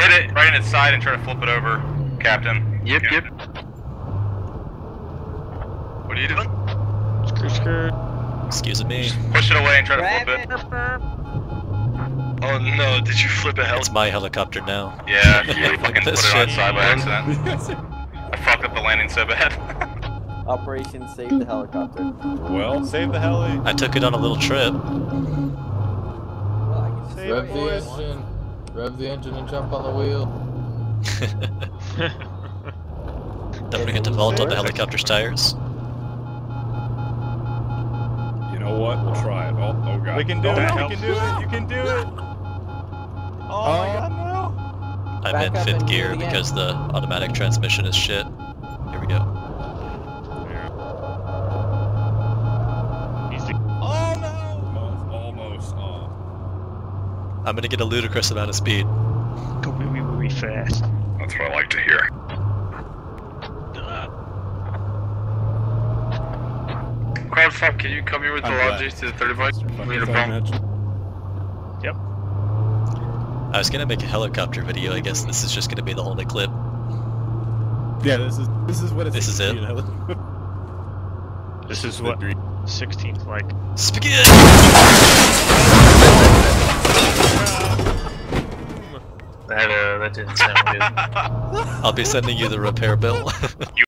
hit it right in its side and try to flip it over, Captain. Yep, yep. What are you doing? Skirt, skirt. Excuse me. Push it away and try to flip it. Oh no, did you flip a hell? It's my helicopter now. Yeah, I fucking put it on shit. its side by accident. I fucked up the landing so bad. Operation Save the Helicopter. Well, save the heli. I took it on a little trip. Well, I can save Rev it. the engine. Rev the engine and jump on the wheel. Don't forget to vault on the helicopter's tires. You know what? We'll try it. Oh, oh god. We can do oh, it, You we can can do it. You can do it. Oh, my god, no. I'm Back in fifth gear because the automatic transmission is shit. I'm gonna get a ludicrous amount of speed. Go really, really fast. That's what I like to hear. Crowdfuck, can you come here with the I'm glad. logic to the 35? Fucking We need a bomb. mention. I was gonna make a helicopter video. I guess this is just gonna be the only clip. Yeah, this is this is what it's. This is it. You know? This is what 16th like. Spaghetti! That, didn't sound good. I'll be sending you the repair bill.